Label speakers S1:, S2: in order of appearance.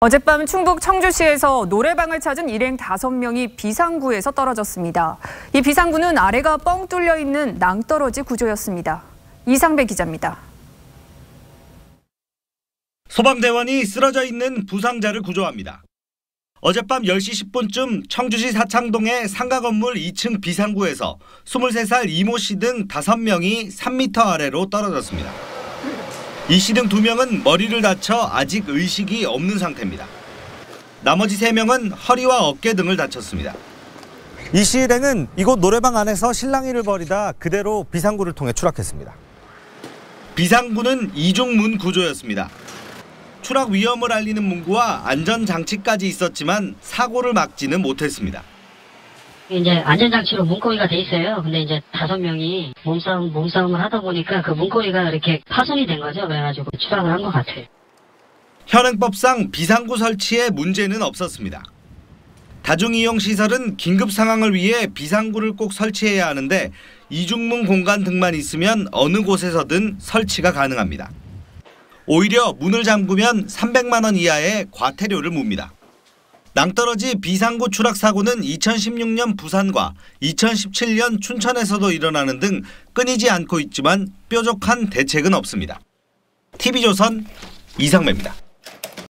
S1: 어젯밤 충북 청주시에서 노래방을 찾은 일행 5명이 비상구에서 떨어졌습니다. 이 비상구는 아래가 뻥 뚫려 있는 낭떠러지 구조였습니다. 이상배 기자입니다.
S2: 소방대원이 쓰러져 있는 부상자를 구조합니다. 어젯밤 10시 10분쯤 청주시 사창동의 상가 건물 2층 비상구에서 23살 이모 씨 등 5명이 3m 아래로 떨어졌습니다. 이씨 등 2명은 머리를 다쳐 아직 의식이 없는 상태입니다. 나머지 3명은 허리와 어깨 등을 다쳤습니다.
S3: 이씨 일행은 이곳 노래방 안에서 실랑이를 벌이다 그대로 비상구를 통해 추락했습니다.
S2: 비상구는 이중문 구조였습니다. 추락 위험을 알리는 문구와 안전 장치까지 있었지만 사고를 막지는 못했습니다.
S4: 이제 안전장치로 문고리가 돼 있어요. 근데 이제 다섯 명이 몸싸움, 몸싸움을 하다 보니까 그 문고리가 이렇게 파손이 된 거죠. 그래가지고 추락을 한 것 같아요.
S2: 현행법상 비상구 설치에 문제는 없었습니다. 다중이용 시설은 긴급 상황을 위해 비상구를 꼭 설치해야 하는데 이중문 공간 등만 있으면 어느 곳에서든 설치가 가능합니다. 오히려 문을 잠그면 300만 원 이하의 과태료를 묻니다. 낭떠러지 비상구 추락 사고는 2016년 부산과 2017년 춘천에서도 일어나는 등 끊이지 않고 있지만 뾰족한 대책은 없습니다. TV조선 이상매입니다.